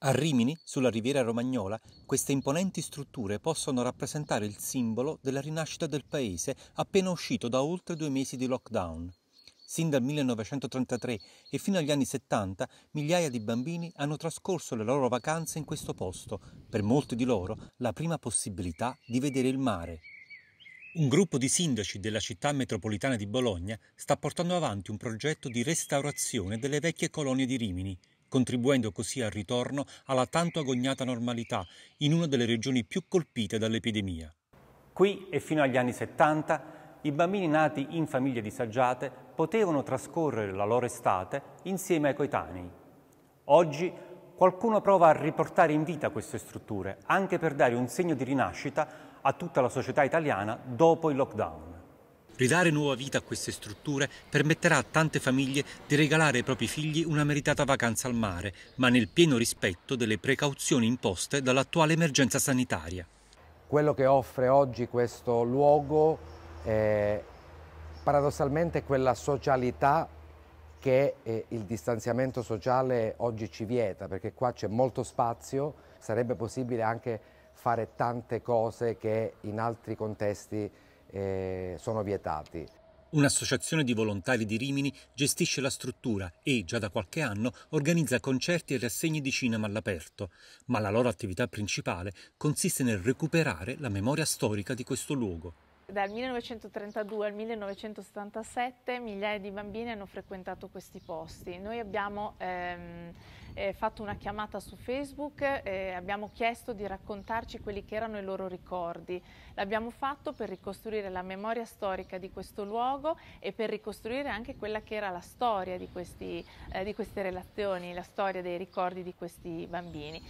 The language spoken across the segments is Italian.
A Rimini, sulla riviera romagnola, queste imponenti strutture possono rappresentare il simbolo della rinascita del paese appena uscito da oltre due mesi di lockdown. Sin dal 1933 e fino agli anni 70 migliaia di bambini hanno trascorso le loro vacanze in questo posto, per molti di loro la prima possibilità di vedere il mare. Un gruppo di sindaci della città metropolitana di Bologna sta portando avanti un progetto di restaurazione delle vecchie colonie di Rimini, contribuendo così al ritorno alla tanto agognata normalità in una delle regioni più colpite dall'epidemia. Qui e fino agli anni 70 i bambini nati in famiglie disagiate potevano trascorrere la loro estate insieme ai coetanei. Oggi qualcuno prova a riportare in vita queste strutture, anche per dare un segno di rinascita a tutta la società italiana dopo il lockdown. Ridare nuova vita a queste strutture permetterà a tante famiglie di regalare ai propri figli una meritata vacanza al mare, ma nel pieno rispetto delle precauzioni imposte dall'attuale emergenza sanitaria. Quello che offre oggi questo luogo è paradossalmente quella socialità che eh, il distanziamento sociale oggi ci vieta, perché qua c'è molto spazio, sarebbe possibile anche fare tante cose che in altri contesti eh, sono vietati. Un'associazione di volontari di Rimini gestisce la struttura e, già da qualche anno, organizza concerti e rassegni di cinema all'aperto, ma la loro attività principale consiste nel recuperare la memoria storica di questo luogo. Dal 1932 al 1977 migliaia di bambini hanno frequentato questi posti. Noi abbiamo ehm, eh, fatto una chiamata su Facebook eh, abbiamo chiesto di raccontarci quelli che erano i loro ricordi. L'abbiamo fatto per ricostruire la memoria storica di questo luogo e per ricostruire anche quella che era la storia di, questi, eh, di queste relazioni, la storia dei ricordi di questi bambini.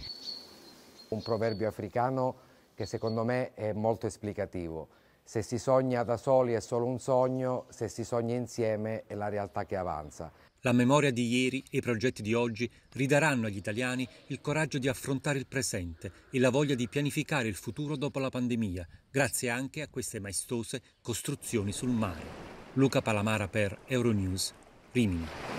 Un proverbio africano che secondo me è molto esplicativo se si sogna da soli è solo un sogno, se si sogna insieme è la realtà che avanza. La memoria di ieri e i progetti di oggi ridaranno agli italiani il coraggio di affrontare il presente e la voglia di pianificare il futuro dopo la pandemia, grazie anche a queste maestose costruzioni sul mare. Luca Palamara per Euronews, Rimini.